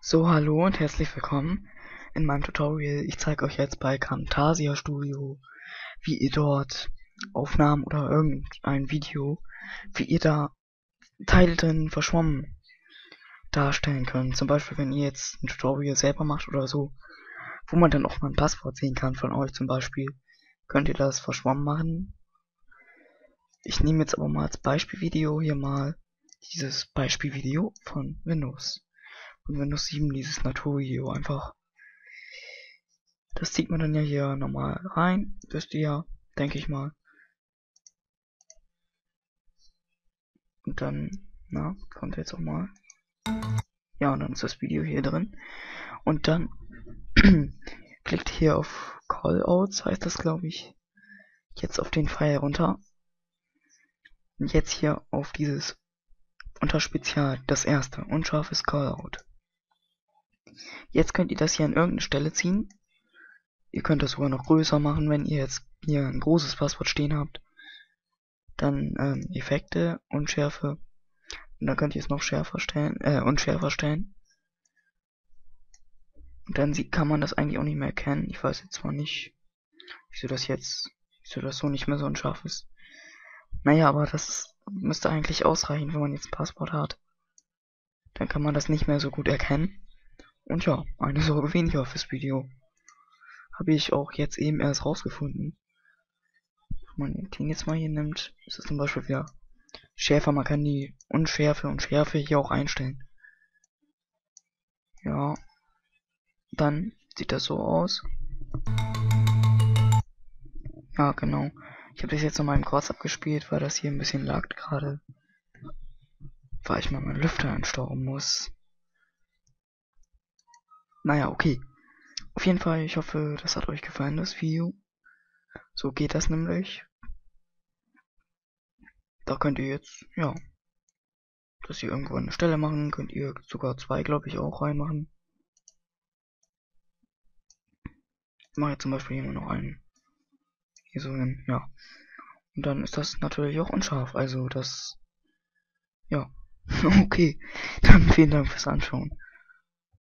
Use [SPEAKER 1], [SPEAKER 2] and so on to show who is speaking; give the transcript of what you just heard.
[SPEAKER 1] So, hallo und herzlich willkommen in meinem Tutorial. Ich zeige euch jetzt bei Camtasia Studio, wie ihr dort Aufnahmen oder irgendein Video, wie ihr da Teile drin verschwommen darstellen könnt. Zum Beispiel, wenn ihr jetzt ein Tutorial selber macht oder so, wo man dann auch mal ein Passwort sehen kann von euch zum Beispiel, könnt ihr das verschwommen machen. Ich nehme jetzt aber mal als Beispielvideo hier mal dieses Beispielvideo von Windows. Und Windows 7 dieses Naturvideo einfach. Das zieht man dann ja hier nochmal rein. Wisst ihr ja, denke ich mal. Und dann, na, kommt jetzt auch mal. Ja, und dann ist das Video hier drin. Und dann klickt hier auf Callouts, heißt das glaube ich. Jetzt auf den Pfeil runter. Und jetzt hier auf dieses unter Spezial, das erste, unscharfes Callout. Jetzt könnt ihr das hier an irgendeine Stelle ziehen. Ihr könnt das sogar noch größer machen, wenn ihr jetzt hier ein großes Passwort stehen habt. Dann ähm, Effekte, Unschärfe. Und dann könnt ihr es noch schärfer stellen, äh, unschärfer stellen. Und dann sieht, kann man das eigentlich auch nicht mehr erkennen. Ich weiß jetzt zwar nicht, wieso das jetzt, wieso das so nicht mehr so unscharf ist. Naja, aber das müsste eigentlich ausreichen, wenn man jetzt ein Passwort hat. Dann kann man das nicht mehr so gut erkennen. Und ja, eine Sorge weniger fürs Video. Habe ich auch jetzt eben erst rausgefunden. Wenn man den jetzt mal hier nimmt, ist es zum Beispiel wieder schärfer. Man kann die Unschärfe und Schärfe hier auch einstellen. Ja, dann sieht das so aus. Ja, genau. Ich habe das jetzt noch mal im Kurz abgespielt, weil das hier ein bisschen lag gerade. Weil ich mal meinen Lüfter einstauben muss. Naja, okay. Auf jeden Fall, ich hoffe, das hat euch gefallen, das Video. So geht das nämlich. Da könnt ihr jetzt, ja, dass ihr irgendwo eine Stelle machen, könnt ihr sogar zwei, glaube ich, auch reinmachen. Ich mache jetzt zum Beispiel hier nur noch einen. Hier so hin, ja. Und dann ist das natürlich auch unscharf, also das, ja. okay, dann vielen Dank fürs Anschauen.